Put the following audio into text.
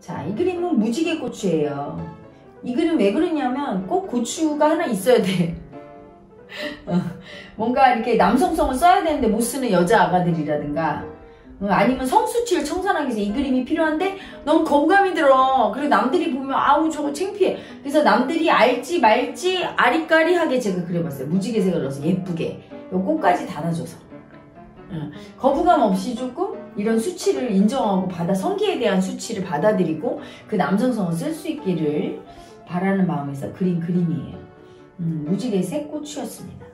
자, 이 그림은 무지개 고추예요. 이 그림 왜 그러냐면 꼭 고추가 하나 있어야 돼. 어, 뭔가 이렇게 남성성을 써야 되는데 못 쓰는 여자 아가들이라든가 어, 아니면 성수치를 청산하기 위해서 이 그림이 필요한데 너무 거부감이 들어. 그리고 남들이 보면 아우 저거 창피해. 그래서 남들이 알지 말지 아리까리하게 제가 그려봤어요. 무지개색을 넣어서 예쁘게. 요 꽃까지 달아줘서. 응. 거부감 없이 조금 이런 수치를 인정하고 받아 성기에 대한 수치를 받아들이고 그 남성성을 쓸 수 있기를 바라는 마음에서 그린 그림이에요. 음, 무지개색 꽃이었습니다.